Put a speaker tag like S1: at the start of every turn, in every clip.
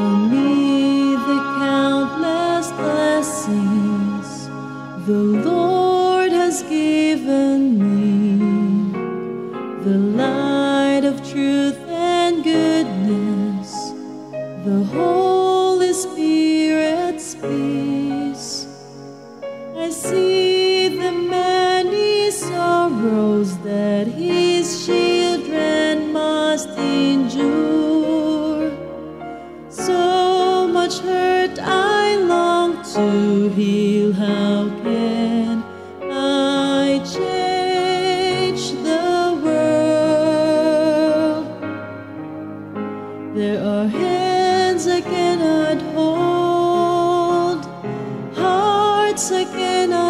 S1: Amid the countless blessings the Lord has given me, the light of truth and goodness, the Holy Spirit's peace. I see. Much hurt I long to heal. How can I change the world? There are hands I cannot hold, hearts I cannot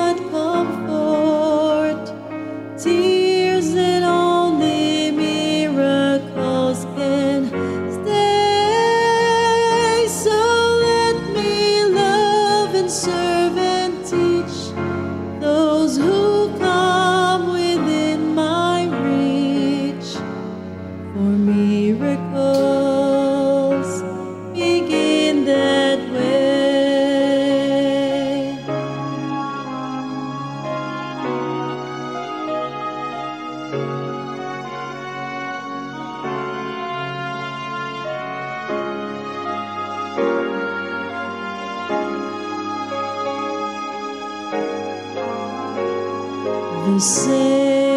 S1: The Savior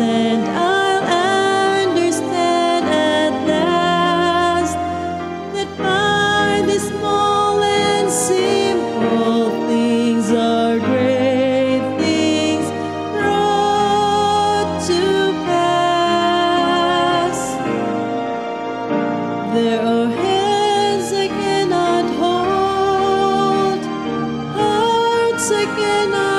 S1: and I'll understand at last that by the small and simple things are great things brought to pass. There are hands I cannot hold, hearts I cannot.